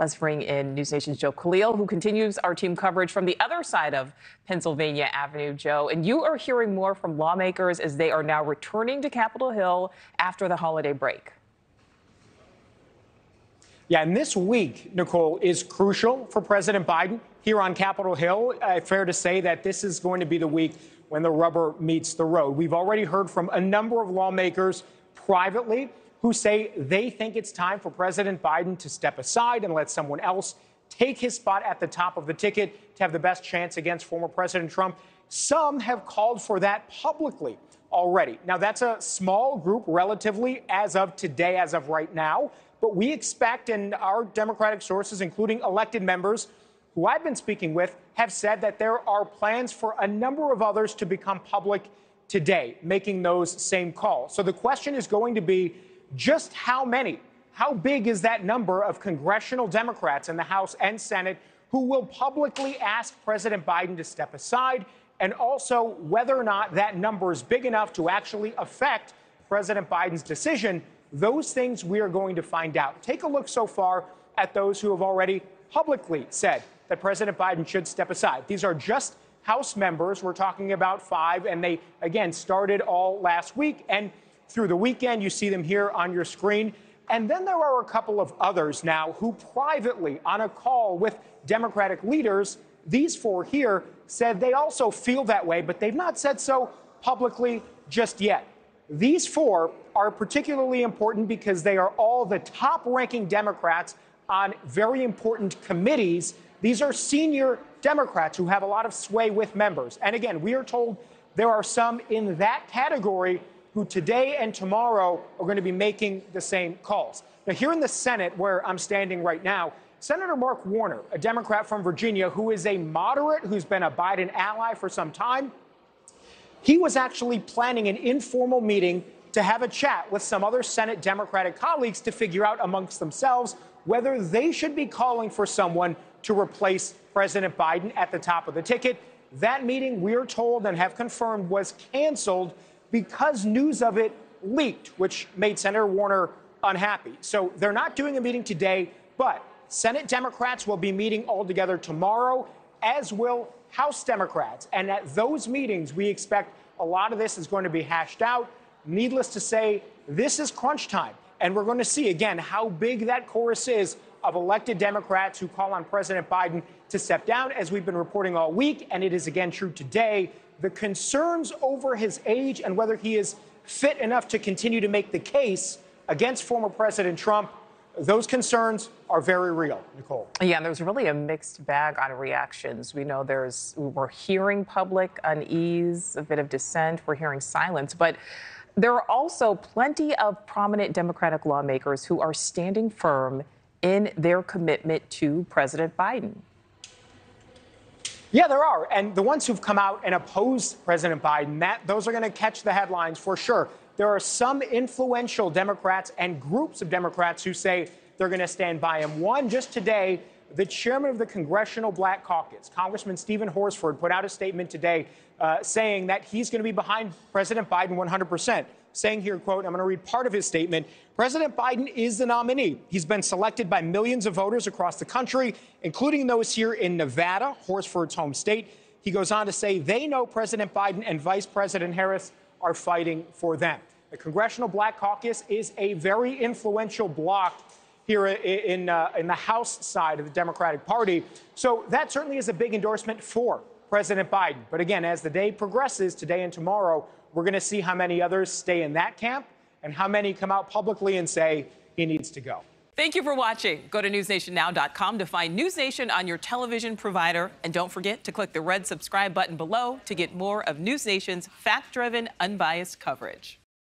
Let's bring in News Nation's Joe Khalil, who continues our team coverage from the other side of Pennsylvania Avenue. Joe, and you are hearing more from lawmakers as they are now returning to Capitol Hill after the holiday break. Yeah, and this week, Nichole, is crucial for President Biden here on Capitol Hill. Uh, fair to say that this is going to be the week when the rubber meets the road. We've already heard from a number of lawmakers privately who say they think it's time for President Biden to step aside and let someone else take his spot at the top of the ticket to have the best chance against former President Trump. Some have called for that publicly already. Now, that's a small group relatively as of today, as of right now. But we expect, and our Democratic sources, including elected members who I've been speaking with, have said that there are plans for a number of others to become public today, making those same calls. So the question is going to be just how many, how big is that number of congressional Democrats in the House and Senate who will publicly ask President Biden to step aside, and also whether or not that number is big enough to actually affect President Biden's decision those things we are going to find out. Take a look so far at those who have already publicly said that President Biden should step aside. These are just House members. We're talking about five, and they, again, started all last week. And through the weekend, you see them here on your screen. And then there are a couple of others now who privately, on a call with Democratic leaders, these four here said they also feel that way, but they've not said so publicly just yet. These four are particularly important because they are all the top ranking Democrats on very important committees. These are senior Democrats who have a lot of sway with members. And again, we are told there are some in that category who today and tomorrow are going to be making the same calls. Now, here in the Senate, where I'm standing right now, Senator Mark Warner, a Democrat from Virginia who is a moderate, who's been a Biden ally for some time, he was actually planning an informal meeting to have a chat with some other Senate Democratic colleagues to figure out amongst themselves whether they should be calling for someone to replace President Biden at the top of the ticket. That meeting, we are told and have confirmed, was canceled because news of it leaked, which made Senator Warner unhappy. So they're not doing a meeting today, but Senate Democrats will be meeting all together tomorrow, as will House Democrats. And at those meetings, we expect a lot of this is going to be hashed out. Needless to say, this is crunch time. And we're going to see again how big that chorus is of elected Democrats who call on President Biden to step down, as we've been reporting all week. And it is again true today. The concerns over his age and whether he is fit enough to continue to make the case against former President Trump those concerns are very real, Nichole. Yeah, there's really a mixed bag on reactions. We know there's, we're hearing public unease, a bit of dissent, we're hearing silence, but there are also plenty of prominent Democratic lawmakers who are standing firm in their commitment to President Biden. Yeah, there are. And the ones who've come out and opposed President Biden, that, those are going to catch the headlines for sure there are some influential Democrats and groups of Democrats who say they're going to stand by him. One just today, the chairman of the Congressional Black Caucus, Congressman Steven Horsford, put out a statement today uh, saying that he's going to be behind President Biden 100%. Saying here, quote, I'm going to read part of his statement. President Biden is the nominee. He's been selected by millions of voters across the country, including those here in Nevada, Horsford's home state. He goes on to say they know President Biden and Vice President Harris are fighting for them. The Congressional Black Caucus is a very influential bloc here in, uh, in the House side of the Democratic Party. So that certainly is a big endorsement for President Biden. But again, as the day progresses, today and tomorrow, we're going to see how many others stay in that camp and how many come out publicly and say he needs to go. Thank you for watching. Go to newsnationnow.com to find News Nation on your television provider. And don't forget to click the red subscribe button below to get more of News Nation's fact driven, unbiased coverage.